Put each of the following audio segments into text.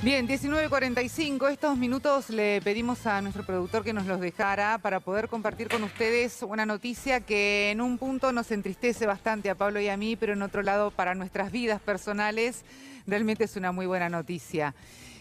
Bien, 19.45. Estos minutos le pedimos a nuestro productor que nos los dejara para poder compartir con ustedes una noticia que en un punto nos entristece bastante a Pablo y a mí, pero en otro lado para nuestras vidas personales realmente es una muy buena noticia.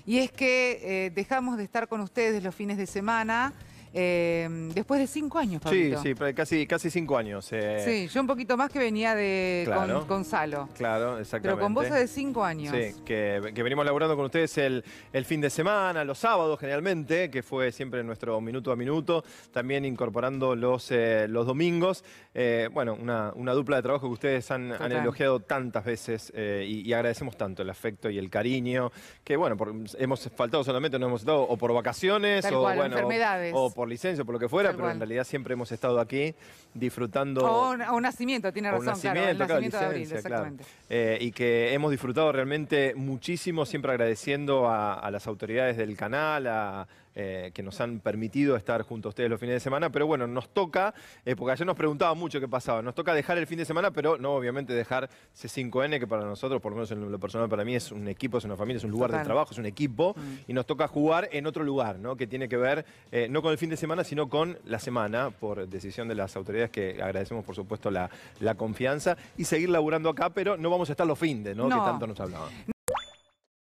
Y es que eh, dejamos de estar con ustedes los fines de semana. Eh, después de cinco años, Sí, Pablito. sí, pero casi, casi cinco años. eh, Sí, yo un poquito más que venía de Claro. con. Claro, exactamente. Pero con vos hace cinco años. Sí, que, que venimos laburando con ustedes el, el fin de semana, los sábados generalmente, que fue siempre nuestro minuto a minuto, también incorporando los, eh, los domingos. Eh, bueno, una, una dupla de trabajo que ustedes han, elogiado tantas veces y, y agradecemos tanto el afecto y el cariño, que bueno, por- hemos faltado solamente, no hemos estado o por vacaciones Tal o, cual, bueno, enfermedades. o por licencia, o por lo que fuera, Tal pero en cual. realidad siempre hemos estado aquí disfrutando... O un, o un nacimiento, tiene O un razón, claro. El nacimiento, claro, nacimiento de abril, licencia, claro. exactamente. Eh, y que hemos disfrutado realmente muchísimo, siempre agradeciendo a, a las autoridades del canal, a, eh, que nos han permitido estar junto a ustedes los fines de semana. Pero bueno, nos toca, eh, porque ayer nos preguntaban mucho qué pasaba, nos toca dejar el fin de semana, pero no obviamente dejar C5N, que para nosotros, por lo menos en lo personal para mí, es un equipo, es una familia, es un lugar Total. de trabajo, es un equipo, Mm. y nos toca jugar en otro lugar, ¿no? que tiene que ver eh, no con el fin de semana, sino con la semana, por decisión de las autoridades que agradecemos por supuesto la, la confianza, y seguir laburando acá, pero no vamos a estar los findes, ¿no? No. que tanto nos hablaban.